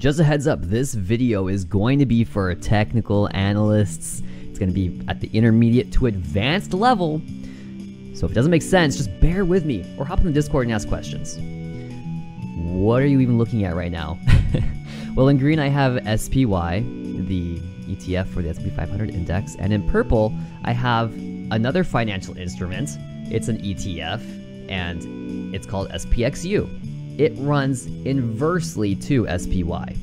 Just a heads up, this video is going to be for technical analysts. It's going to be at the intermediate to advanced level. So if it doesn't make sense, just bear with me or hop in the Discord and ask questions. What are you even looking at right now? well, in green I have SPY, the ETF for the S&P 500 index, and in purple I have another financial instrument. It's an ETF and it's called SPXU it runs inversely to SPY.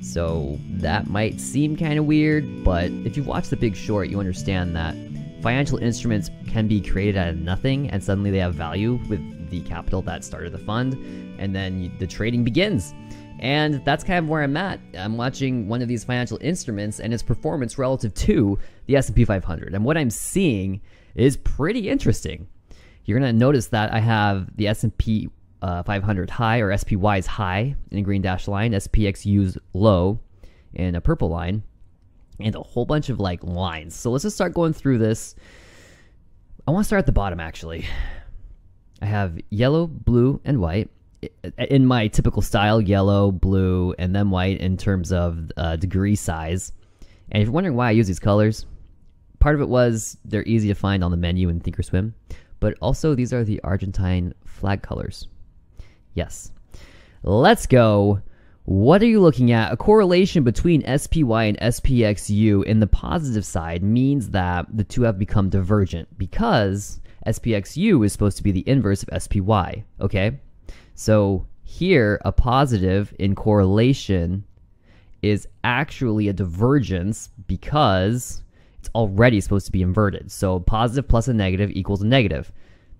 So that might seem kind of weird, but if you watch The Big Short, you understand that financial instruments can be created out of nothing and suddenly they have value with the capital that started the fund, and then the trading begins. And that's kind of where I'm at. I'm watching one of these financial instruments and its performance relative to the S&P 500. And what I'm seeing is pretty interesting. You're going to notice that I have the S&P uh, 500 high or SPY's high in a green dash line, SPXU's low in a purple line, and a whole bunch of like lines. So let's just start going through this. I want to start at the bottom actually. I have yellow, blue, and white in my typical style yellow, blue, and then white in terms of uh, degree size. And if you're wondering why I use these colors, part of it was they're easy to find on the menu in Thinkorswim, but also these are the Argentine flag colors. Yes. Let's go. What are you looking at? A correlation between SPY and SPXU in the positive side means that the two have become divergent because SPXU is supposed to be the inverse of SPY. Okay? So here, a positive in correlation is actually a divergence because it's already supposed to be inverted. So positive plus a negative equals a negative.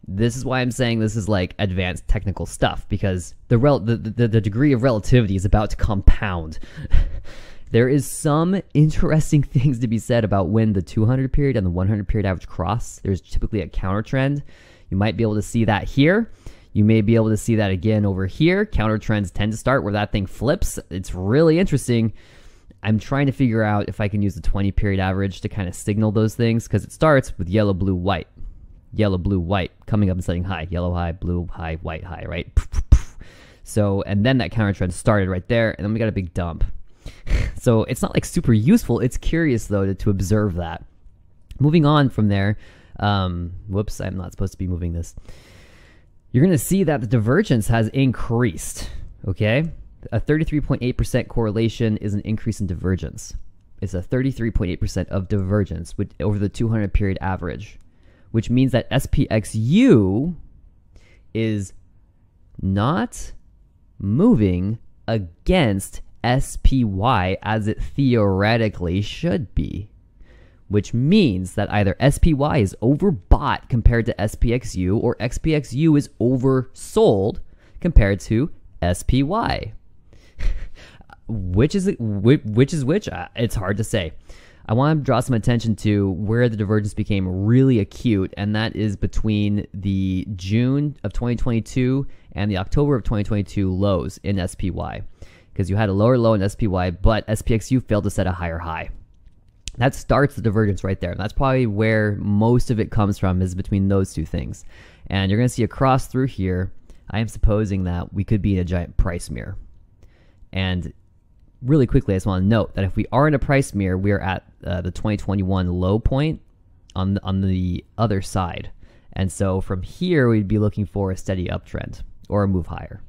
This is why I'm saying this is like advanced technical stuff because the rel- the, the, the degree of relativity is about to compound. there is some interesting things to be said about when the 200 period and the 100 period average cross. There's typically a counter trend. You might be able to see that here. You may be able to see that again over here. Counter trends tend to start where that thing flips. It's really interesting. I'm trying to figure out if I can use the 20 period average to kind of signal those things because it starts with yellow, blue, white yellow, blue, white, coming up and setting high, yellow high, blue high, white high, right? So, and then that counter trend started right there, and then we got a big dump. so it's not like super useful. It's curious though to, to observe that. Moving on from there, um, whoops, I'm not supposed to be moving this. You're going to see that the divergence has increased. Okay, a 33.8% correlation is an increase in divergence. It's a 33.8% of divergence with, over the 200 period average which means that SPXU is not moving against SPY as it theoretically should be. Which means that either SPY is overbought compared to SPXU or SPXU is oversold compared to SPY. which is which is which? Uh, it's hard to say. I want to draw some attention to where the divergence became really acute, and that is between the June of 2022 and the October of 2022 lows in SPY. Because you had a lower low in SPY, but SPXU failed to set a higher high. That starts the divergence right there. That's probably where most of it comes from, is between those two things. And you're going to see a cross through here. I am supposing that we could be in a giant price mirror. And really quickly, I just want to note that if we are in a price mirror, we are at uh, the 2021 low point on the, on the other side. And so from here, we'd be looking for a steady uptrend or a move higher.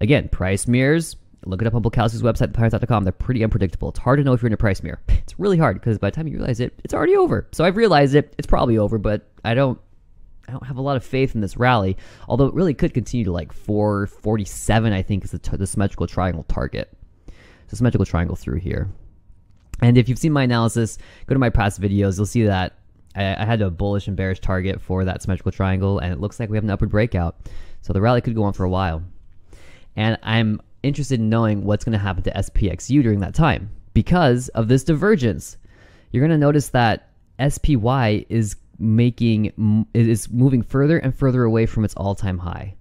Again, price mirrors, look it up on Bulkowski's website, thepatternsite.com. They're pretty unpredictable. It's hard to know if you're in a price mirror. It's really hard because by the time you realize it, it's already over. So I've realized it. It's probably over, but I don't I don't have a lot of faith in this rally, although it really could continue to like 447, I think is the, the symmetrical triangle target. Symmetrical triangle through here. And if you've seen my analysis, go to my past videos, you'll see that I, I had a bullish and bearish target for that symmetrical triangle, and it looks like we have an upward breakout. So the rally could go on for a while. And I'm interested in knowing what's going to happen to SPXU during that time because of this divergence. You're going to notice that SPY is making is moving further and further away from its all-time high.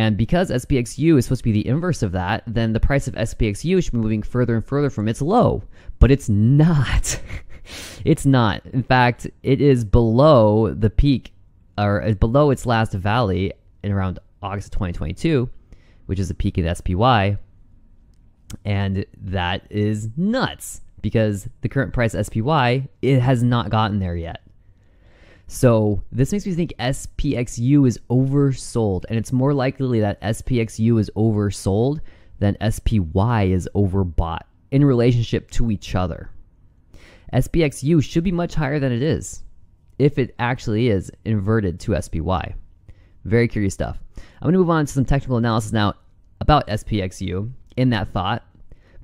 And because SPXU is supposed to be the inverse of that, then the price of SPXU should be moving further and further from its low. But it's not. it's not. In fact, it is below the peak, or uh, below its last valley in around August of 2022, which is the peak of the SPY. And that is nuts because the current price SPY it has not gotten there yet. So this makes me think SPXU is oversold, and it's more likely that SPXU is oversold than SPY is overbought in relationship to each other. SPXU should be much higher than it is if it actually is inverted to SPY. Very curious stuff. I'm going to move on to some technical analysis now about SPXU in that thought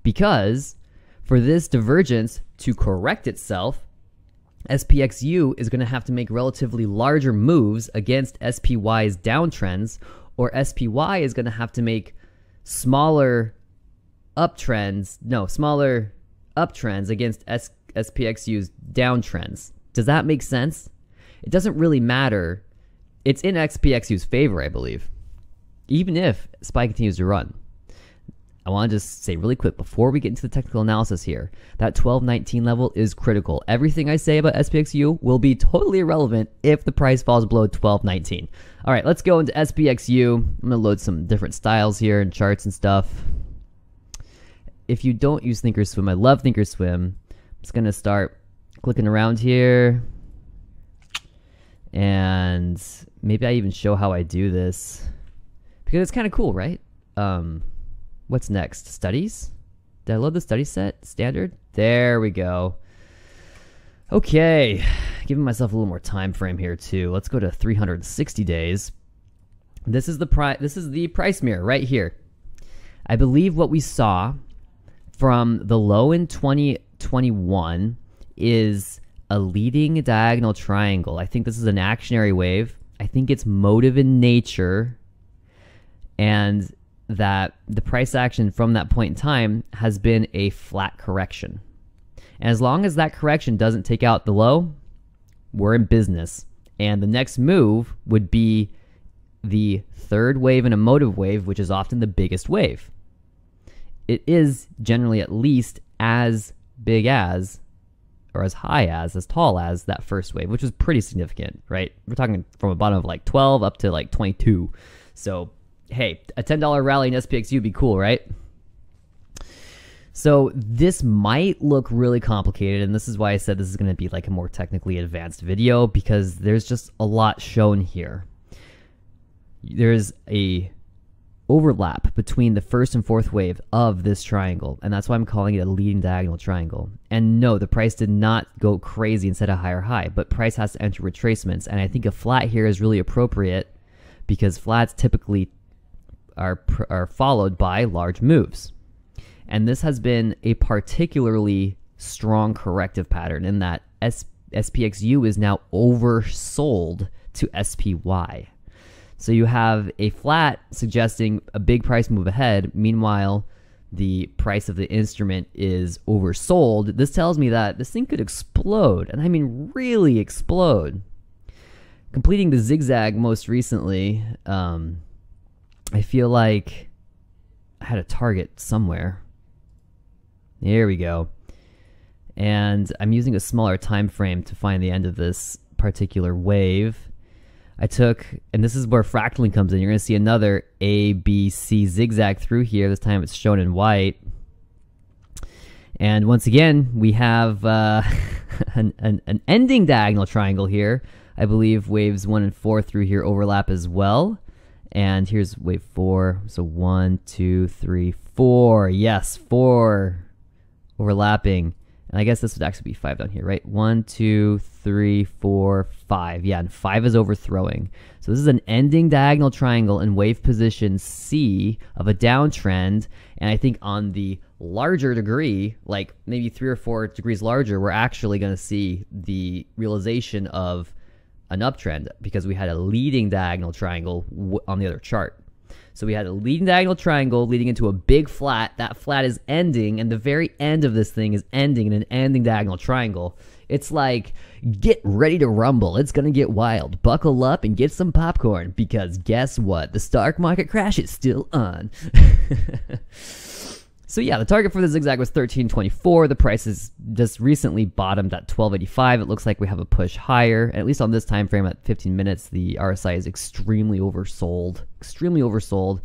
because for this divergence to correct itself, SPXU is going to have to make relatively larger moves against SPY's downtrends, or SPY is going to have to make smaller uptrends, no, smaller uptrends against S- SPXU's downtrends. Does that make sense? It doesn't really matter. It's in SPXU's favor, I believe, even if SPY continues to run. I want to just say really quick before we get into the technical analysis here that 1219 level is critical. Everything I say about SPXU will be totally irrelevant if the price falls below 1219. All right, let's go into SPXU. I'm going to load some different styles here and charts and stuff. If you don't use Thinkorswim, I love Thinkorswim. I'm just going to start clicking around here. And maybe I even show how I do this because it's kind of cool, right? Um, What's next? Studies? Did I load the study set? Standard? There we go. Okay, giving myself a little more time frame here too. Let's go to 360 days. This is the price. This is the price mirror right here. I believe what we saw from the low in 2021 is a leading diagonal triangle. I think this is an actionary wave. I think it's motive in nature, and that the price action from that point in time has been a flat correction. And as long as that correction doesn't take out the low, we're in business. And the next move would be the third wave in a motive wave, which is often the biggest wave. It is generally at least as big as, or as high as, as tall as that first wave, which was pretty significant, right? We're talking from a bottom of like 12 up to like 22. So hey, a $10 rally in SPXU would be cool, right? So this might look really complicated, and this is why I said this is going to be like a more technically advanced video because there's just a lot shown here. There's a overlap between the first and fourth wave of this triangle, and that's why I'm calling it a leading diagonal triangle. And no, the price did not go crazy and set a higher high, but price has to enter retracements, and I think a flat here is really appropriate because flats typically are, are followed by large moves. And this has been a particularly strong corrective pattern in that S- SPXU is now oversold to SPY. So you have a flat suggesting a big price move ahead. Meanwhile, the price of the instrument is oversold. This tells me that this thing could explode, and I mean really explode. Completing the zigzag most recently, um, I feel like I had a target somewhere. There we go. And I'm using a smaller time frame to find the end of this particular wave. I took, and this is where fractaling comes in. You're going to see another A, B, C zigzag through here. This time it's shown in white. And once again, we have uh, an, an, an ending diagonal triangle here. I believe waves 1 and 4 through here overlap as well. And here's wave four. So one, two, three, four. Yes, four overlapping. And I guess this would actually be five down here, right? One, two, three, four, five. Yeah, and five is overthrowing. So this is an ending diagonal triangle in wave position C of a downtrend. And I think on the larger degree, like maybe three or four degrees larger, we're actually going to see the realization of an uptrend because we had a leading diagonal triangle on the other chart. So we had a leading diagonal triangle leading into a big flat. That flat is ending, and the very end of this thing is ending in an ending diagonal triangle. It's like, get ready to rumble. It's going to get wild. Buckle up and get some popcorn because guess what? The stock market crash is still on. So yeah, the target for the zigzag was 1324. The price has just recently bottomed at 1285. It looks like we have a push higher. At least on this time frame at 15 minutes, the RSI is extremely oversold. Extremely oversold.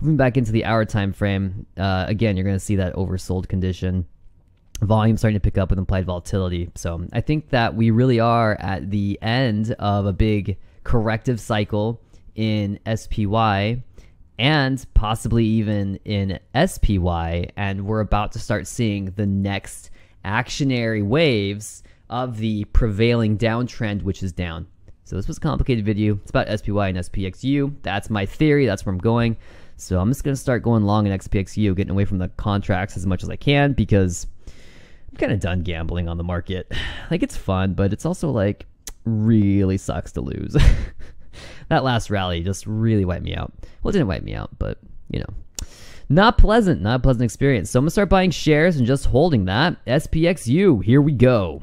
Moving back into the hour time frame, uh, again, you're going to see that oversold condition. Volume starting to pick up with implied volatility. So I think that we really are at the end of a big corrective cycle in SPY and possibly even in SPY. And we're about to start seeing the next actionary waves of the prevailing downtrend, which is down. So this was a complicated video. It's about SPY and SPXU. That's my theory. That's where I'm going. So I'm just going to start going long in SPXU, getting away from the contracts as much as I can because I'm kind of done gambling on the market. Like it's fun, but it's also like really sucks to lose. that last rally just really wiped me out. Well, it didn't wipe me out, but you know, not pleasant, not a pleasant experience. So I'm gonna start buying shares and just holding that. SPXU, here we go.